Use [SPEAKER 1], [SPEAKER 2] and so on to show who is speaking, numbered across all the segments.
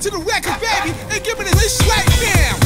[SPEAKER 1] to the record, baby, and give me this right there.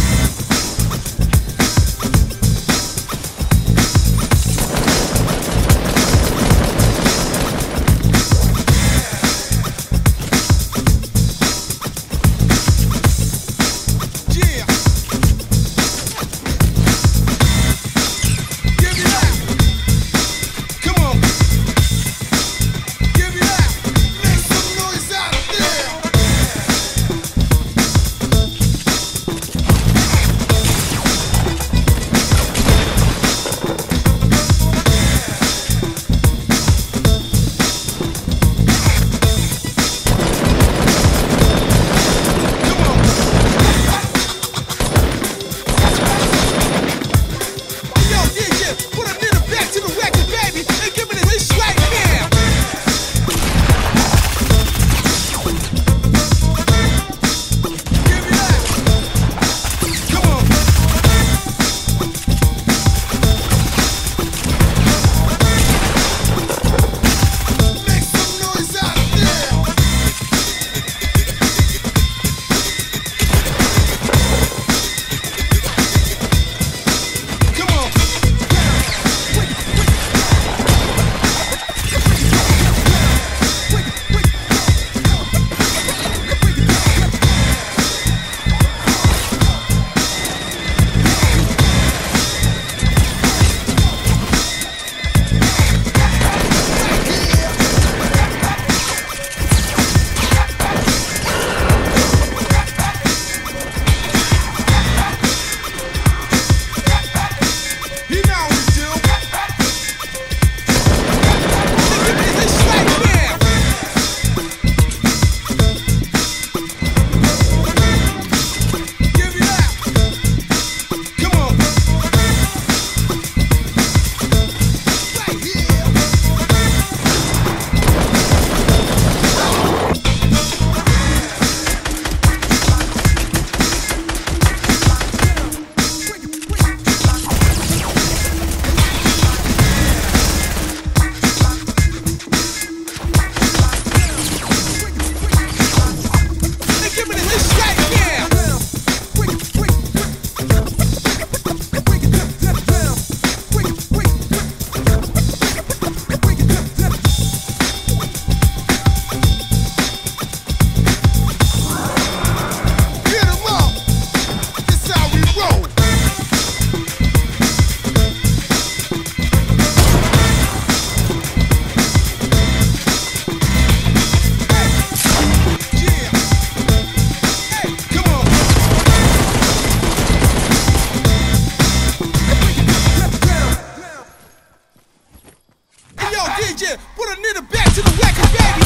[SPEAKER 1] Yo, DJ, put a nigga back to the record, baby.